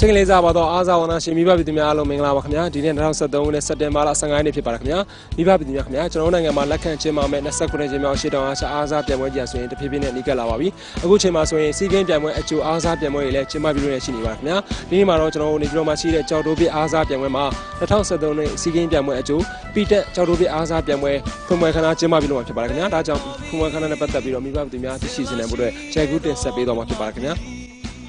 ချင်းကလေးစားပါတော့အားစားဝနာရှင်မိဘပြည်သူများအားလုံးမင်္ဂလာပါခင်ဗျာဒီနေ့2023ခုနှစ်စက်တင်ဘာလ15ရက်နေ့ဖြစ်ပါတယ်ခင်ဗျာမိဘပြည်သူများခင်ဗျာကျွန်တော်တို့နိုင်ငံမှာလက်ခံကျင်းပမဲ့29ချိန်မြောက်ရှေ့တောင်အားရှာအားစားပြိုင်ပွဲကြီးဆိုရင်တဖြည်းဖြည်းနဲ့နီးကပ်လာပါပြီအခုချိန်မှာဆိုရင်စီးကင်းပြိုင်ပွဲအကျိုးအားစားပြိုင်ပွဲတွေလည်းကျင်းပပြီးလို့ရရှိနေပါခင်ဗျာဒီနေ့မှာတော့ကျွန်တော်တို့နေပြည်တော်မှာရှိတဲ့ကြောက်တိုးပြအားစားပြိုင်ပွဲမှာ2023နှစ်စီးကင်းပြိုင်ပွဲအကျိုးပိတက်ကြောက်တိုးပြအားစားပြိုင်ပွဲဖွင့်ပွဲခဏကျင်းပပြီးလို့မှာဖြစ်ပါတယ်ခင်ဗျာဒါကြောင့်ဖွင့်ပွဲခဏနဲ့ပတ်သက်ပြီးတော့မိဘပြည်သူများသိရှိစေနိုင်ဖို့အတွက်ချက်ကူးတင်ဆက်ပေးတော့မှာဖြစ်ပါတယ်ခင်ဗျာ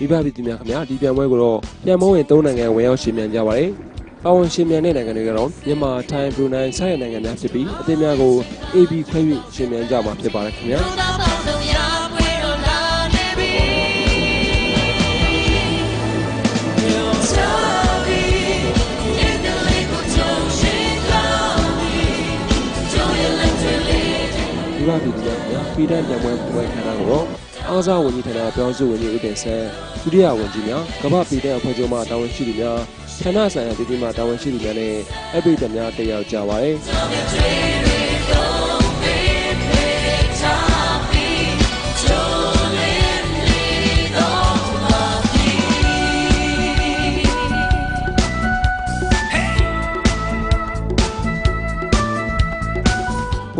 မိဘပြည်သူများခင်ဗျာဒီပြိုင်ပွဲကိုတော့ပြန်မဝင်၃နိုင်ငံဝင်ရောက်ရှင်မြန်ကြပါတယ်။ပါဝင်ရှင်မြန်တဲ့နိုင်ငံတွေကတော့မြန်မာ၊ထိုင်း၊ဘရူနိုင်းစတဲ့နိုင်ငံများဖြစ်ပြီးအသင်းများကို AB ခွဲ၍ရှင်မြန်ကြမှာဖြစ်ပါတယ်ခင်ဗျာ။ဒီပါပြည်သူများခင်ဗျာပြည်တန်းပြန်ပွဲပွဲခန္ဓာကိုတော့ အားစားဝန်ကြီးဌာနပြောင်းစုဝန်ကြီးဦးတင်ဆန်းဒုတိယဝန်ကြီးများကမ္ဘာပြည်တန်းအဖွဲ့ချုပ်မှတာဝန်ရှိသူများဌာနဆိုင်ရာတည်တည်မှတာဝန်ရှိသူများနဲ့အပိဓာများတက်ရောက်ကြပါတယ်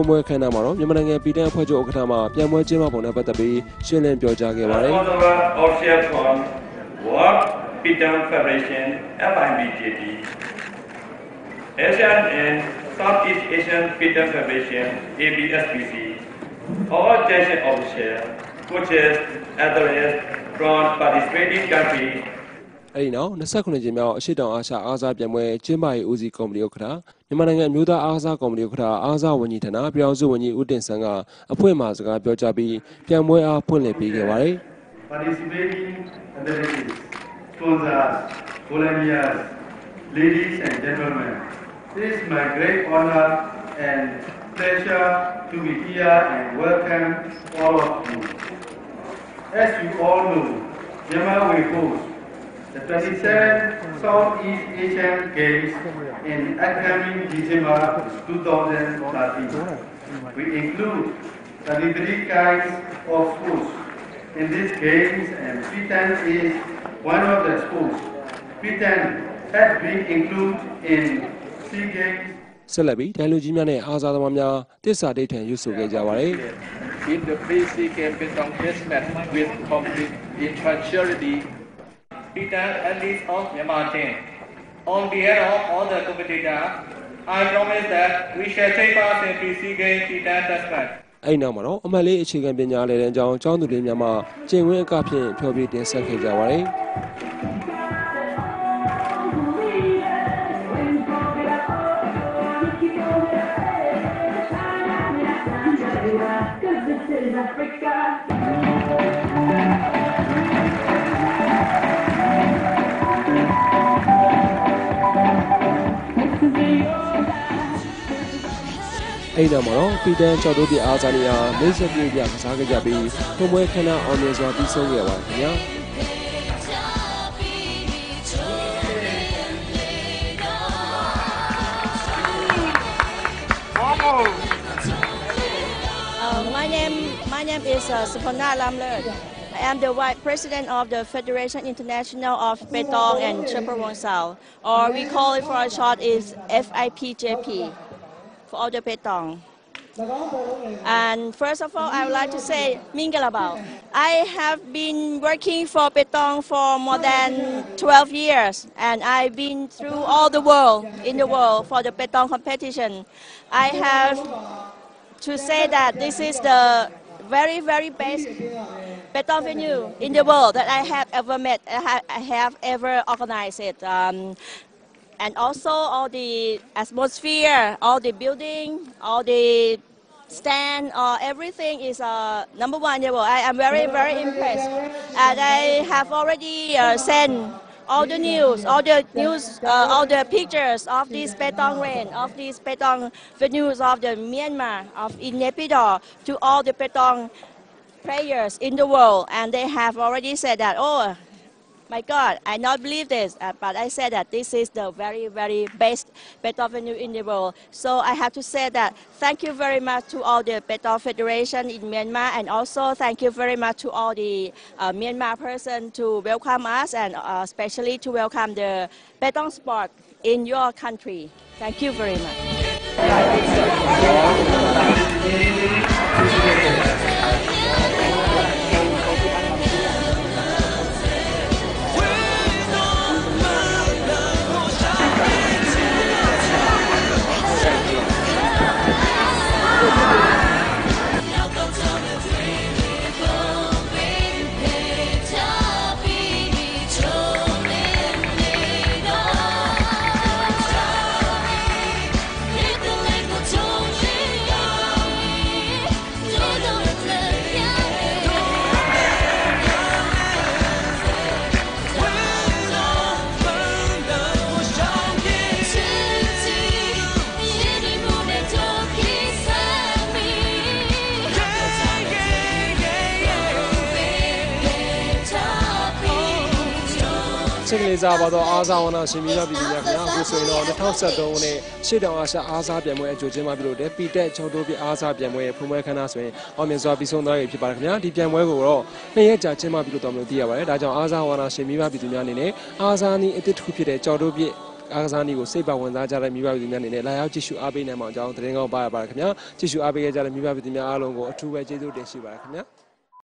ပုံပွဲခန္ဓာမှာတော့မြန်မာနိုင်ငံပြည်တန်းအဖွဲ့ချုပ်ဥက္ကဋ္ဌမှပြန်ပွဲကျင်းပပုံနဲ့ပတ်သက်ပြီးရှင်းလင်းပြောကြားခဲ့ပါတယ် Kosovo Official Form World Pitan Federation FIBJD Asian and Southeast Asian Pitan Federation ABSPC all station officials, coaches, athletes from participating countries အဲဒီနောက်29ကြိမ်မြောက်အရှိတောင်အာရှအားစားပြိုင်ပွဲကျင်းပရေးဦးစီးကော်မတီဥက္ကဋ္ဌ မြန်မာနိုင်ငံအမျိုးသားအားစားကော်မတီဥက္ကဋ္ဌအားစားဝန်ကြီးဌာနပြောင်းစုဝန်ကြီးဦးတင်ဆန်းကအဖွင့်မှာစကားပြောကြားပြီးပြိုင်ပွဲအားဖွင့်လှစ်ပေးခဲ့ပါတယ် participating athletes, sponsors, volunteers, ladies and gentlemen. It is my great honor and pleasure to be here and welcome all of you. As you all know, Myanmar will host The 23rd Southeast Asian Games in upcoming December 2013. We include 33 kinds of schools in these games and Petanque is one of the schools. Petanque had been included in SEA Games ဆက်လက်ပြီးဒိုင်လိုကြီးများနဲ့အားစားသမားများတစ္ဆာဒိဋ္ဌံရုပ်ဆိုခဲ့ကြပါတယ်။ In the pre-sea game Pentong test match with complete impartiality Peter, at least of Myanmar team. On behalf of all the competitors, I promise that we shall take part in pre-SEA Games Peter Test match. အဲ့နောက်မှာတော့အမတ်လေးအခြေခံပညာလေတန်းကျောင်းကျောင်းသူလေးများမှကျင့်ဝင်းအကဖြင့်ဖျော်ဖြေတင်ဆက်ခဲ့ကြပါတယ် အဲ့နောက်မှာတော့ပီတန်ကျော်တို့ပြအားစားနေရာမိတ်ဆက်ပြေပြကစားခဲ့ကြပြီးပုံပွဲခဏအောင်မြင်စွာပြီးဆုံးခဲ့ပါခင်ဗျာ Uh, my name, my name is uh, Sapana Lamler. I am the Vice President of the Federation International of Petong and Chaperone South, or we call it for a short is FIPJP, for all the Petanque. And first of all, I would like to say Mingalabao. I have been working for Petanque for more than 12 years, and I've been through all the world, in the world, for the Petanque competition. I have to say that this is the very, very best petanque venue in the world that I have ever met, I have ever organized it. Um, and also all the atmosphere, all the building, all the stand, uh, everything is uh, number one level. I am very, very impressed. And I have already uh, sent all the news, all the news, uh, all the pictures of this Petanque rain, of these Petanque venues of the Myanmar, of in Naypyidaw, to all the Petanque players in the world, and they have already said that, oh, my God, I not believe this, uh, but I said that this is the very, very best Beto venue in the world. So I have to say that thank you very much to all the Beto Federation in Myanmar, and also thank you very much to all the uh, Myanmar person to welcome us, and uh, especially to welcome the Petanque sport in your country. Thank you very much. ချစ်ကလေးစားပါတော့အားစားဝနာရှင်မိဘပြည်သူများခင်ဗျာအခုဆိုရင်တော့2023ခုနှစ်ရှေ့တောင်အာရှအားစားပြိုင်ပွဲအကြိုကျင်းပပြုလုပ်တဲ့ပီတက်ချောတိုးပြအားစားပြိုင်ပွဲရဲ့ဖွင့်ပွဲခမ်းနားဆိုရင်အောင်မြင်စွာပြီးဆုံးသွားပြီဖြစ်ပါတယ်ခင်ဗျာဒီပြိုင်ပွဲကိုတော့နှစ်ရက်ကြာကျင်းပပြုလုပ်တော်မလို့သိရပါတယ်ဒါကြောင့်အားစားဝနာရှင်မိဘပြည်သူများအနေနဲ့အားစားနည်းအသစ်တစ်ခုဖြစ်တဲ့ချောတိုးပြအားကစားနည်းကိုစိတ်ပါဝင်စားကြတဲ့မိဘပြည်သူများအနေနဲ့လာရောက်ကြည့်ရှုအားပေးနိုင်မှာအကြောင်းသတင်းကောင်းပါရပါတယ်ခင်ဗျာကြည့်ရှုအားပေးကြတဲ့မိဘပြည်သူများအားလုံးကိုအထူးပဲကျေးဇူးတင်ရှိပါတယ်ခင်ဗျာ